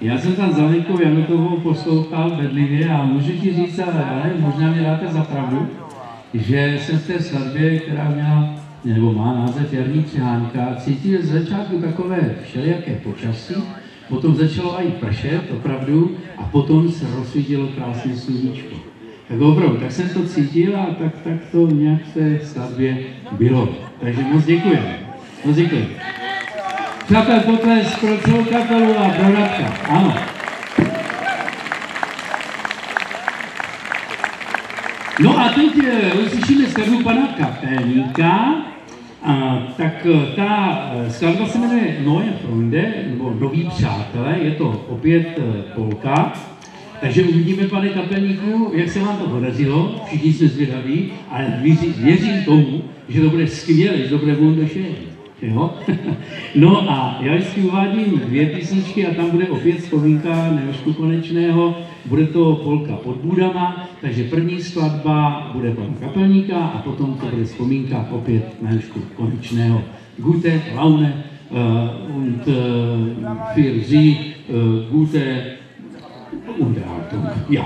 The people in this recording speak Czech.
Já jsem tam za Lenkou Janotovou poslouchal bedlivě a můžu ti říct, ale možná mě dáte za pravdu, že jsem v té svatbě, která měla, nebo má název Jarní přihánka, cítil z začátku takové všelijaké počasí, potom začalo i pršet, opravdu, a potom se rozsvítilo krásné sluníčko. Tak opravdu, tak jsem to cítil a tak, tak to nějak v té svatbě bylo. Takže moc děkuji. Moc děkuji. Přátel, potles pro celou kapelu a pro Radka. Ano. No a teď eh, uslyšíme skladbu pana kapelníka, a, tak eh, ta eh, skladba se jmenuje Neue Freunde, nebo Noví přátelé, je to opět polka. Takže uvidíme, pane kapelníku, jak se vám to podařilo, všichni jsme zvědaví, ale věřím tomu, že to bude skvělé, že to bude wunderschön. Jo? No a já vždycky uvádím dvě písničky a tam bude opět vzpomínka Neošku Konečného, bude to Polka pod Budama, takže první skladba bude pana Kapelníka a potom to bude vzpomínka opět Neošku Konečného. Gute Laune uh, und uh, für Sie uh, gute Unterhaltung. Ja.